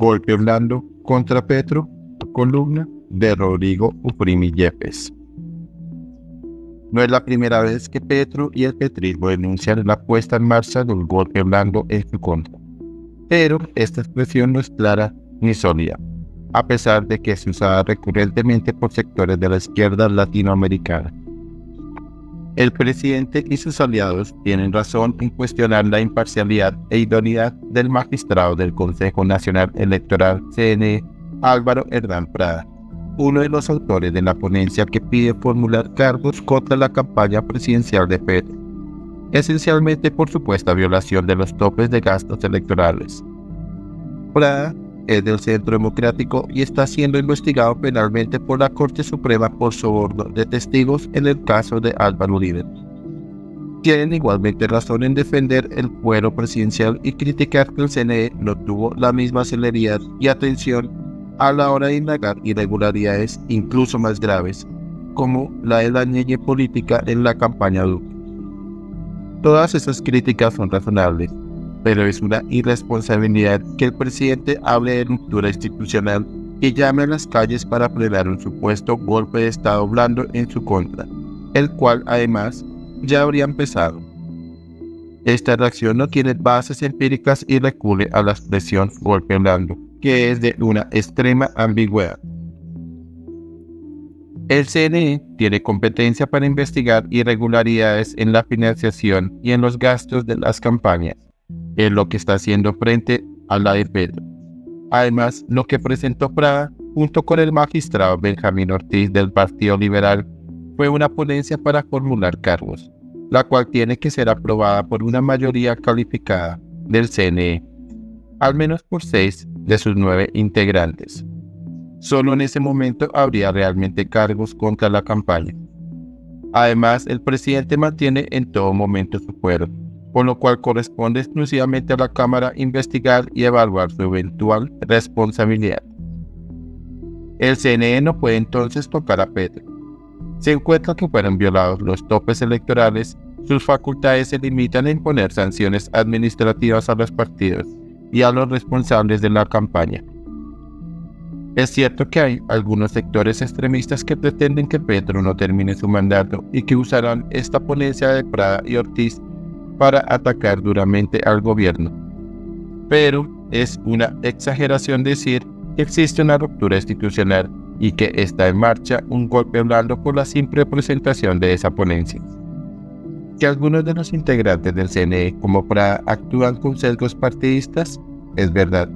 Golpe blando contra Petro, columna de Rodrigo Uprimi Yepes. No es la primera vez que Petro y el petrismo denuncian la puesta en marcha de un golpe blando en su contra. Pero esta expresión no es clara ni sólida, a pesar de que es usada recurrentemente por sectores de la izquierda latinoamericana. El presidente y sus aliados tienen razón en cuestionar la imparcialidad e idoneidad del magistrado del Consejo Nacional Electoral CNE, Álvaro Hernán Prada, uno de los autores de la ponencia que pide formular cargos contra la campaña presidencial de Petro, esencialmente por supuesta violación de los topes de gastos electorales. Prada es del Centro Democrático y está siendo investigado penalmente por la Corte Suprema por soborno de testigos en el caso de Álvaro Uribe. Tienen igualmente razón en defender el pueblo presidencial y criticar que el CNE no tuvo la misma celeridad y atención a la hora de indagar irregularidades incluso más graves, como la de la niña política en la campaña Duque. Todas esas críticas son razonables, pero es una irresponsabilidad que el presidente hable de ruptura institucional y llame a las calles para frenar un supuesto golpe de Estado blando en su contra, el cual además ya habría empezado. Esta reacción no tiene bases empíricas y recurre a la expresión golpe blando, que es de una extrema ambigüedad. El CNE tiene competencia para investigar irregularidades en la financiación y en los gastos de las campañas es lo que está haciendo frente a la de. Además, lo que presentó Prada, junto con el magistrado Benjamín Ortiz del Partido Liberal, fue una ponencia para formular cargos, la cual tiene que ser aprobada por una mayoría calificada del CNE, al menos por seis de sus nueve integrantes. Solo en ese momento habría realmente cargos contra la campaña. Además, el presidente mantiene en todo momento su fuero con lo cual corresponde exclusivamente a la Cámara investigar y evaluar su eventual responsabilidad. El CNE no puede entonces tocar a Petro. Se encuentra que fueron violados los topes electorales, sus facultades se limitan a imponer sanciones administrativas a los partidos y a los responsables de la campaña. Es cierto que hay algunos sectores extremistas que pretenden que Petro no termine su mandato y que usarán esta ponencia de Prada y Ortiz para atacar duramente al gobierno. Pero es una exageración decir que existe una ruptura institucional y que está en marcha un golpe blando por la simple presentación de esa ponencia. Que algunos de los integrantes del CNE como para actúan con sesgos partidistas es verdad.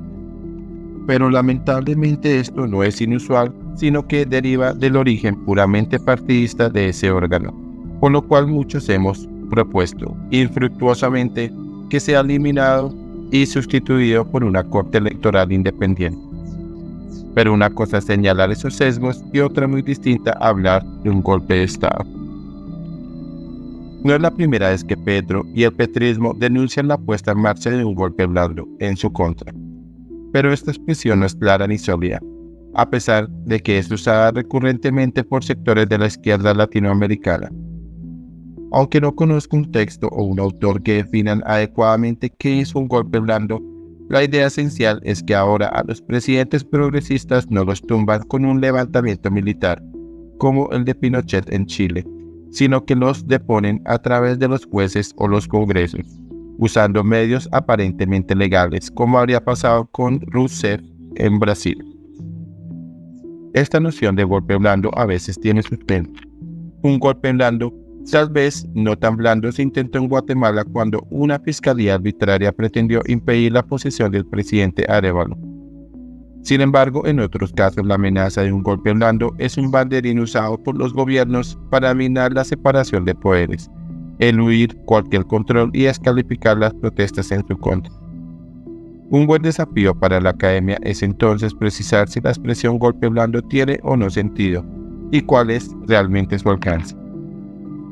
Pero lamentablemente esto no es inusual, sino que deriva del origen puramente partidista de ese órgano, con lo cual muchos hemos propuesto infructuosamente que sea eliminado y sustituido por una corte electoral independiente. Pero una cosa es señalar esos sesgos y otra muy distinta hablar de un golpe de Estado. No es la primera vez que Pedro y el petrismo denuncian la puesta en marcha de un golpe blando en su contra. Pero esta expresión no es clara ni sólida, a pesar de que es usada recurrentemente por sectores de la izquierda latinoamericana aunque no conozco un texto o un autor que definan adecuadamente qué es un golpe blando, la idea esencial es que ahora a los presidentes progresistas no los tumban con un levantamiento militar, como el de Pinochet en Chile, sino que los deponen a través de los jueces o los congresos, usando medios aparentemente legales, como habría pasado con Rousseff en Brasil. Esta noción de golpe blando a veces tiene suspenso. Un golpe blando Tal vez no tan blando se intentó en Guatemala cuando una fiscalía arbitraria pretendió impedir la posesión del presidente Arevalo. Sin embargo, en otros casos la amenaza de un golpe blando es un banderín usado por los gobiernos para minar la separación de poderes, eludir cualquier control y descalificar las protestas en su contra. Un buen desafío para la academia es entonces precisar si la expresión golpe blando tiene o no sentido y cuál es realmente su alcance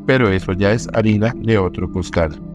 pero eso ya es harina de otro costal.